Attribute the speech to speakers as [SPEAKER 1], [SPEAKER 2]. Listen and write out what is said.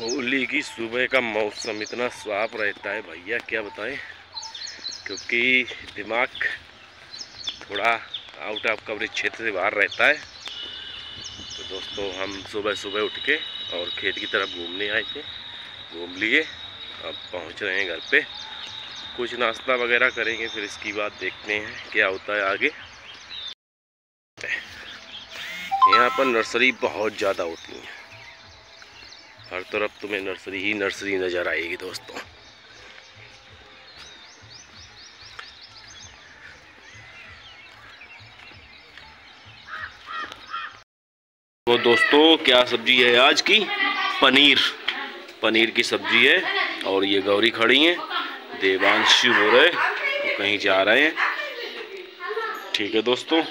[SPEAKER 1] होली की सुबह का मौसम इतना साफ़ रहता है भैया, क्या बताएँ? क्योंकि दिमाग थोड़ा आउट ऑफ़ कवरेज क्षेत्र से बाहर रहता है। तो दोस्तों, हम सुबह सुबह उठ के और खेत की तरफ़ घूमने आए थे। घूम लिए, अब पहुँच रहे हैं घर पे। कुछ नाश्ता वगैरह करेंगे, फिर इसकी बात देखते हैं क्या होता है आगे। यहाँ पर नर्सरी बहुत ज़्यादा होती है। हर तरफ़ तुम्हें नर्सरी ही नर्सरी नज़र आएगी, दोस्तों। तो दोस्तों, क्या सब्ज़ी है आज की? पनीर। पनीर की सब्ज़ी है और ये गौरी खड़ी हैं। देवांशु हो रहे कहीं जा रहे हैं। ठीक है, दोस्तों।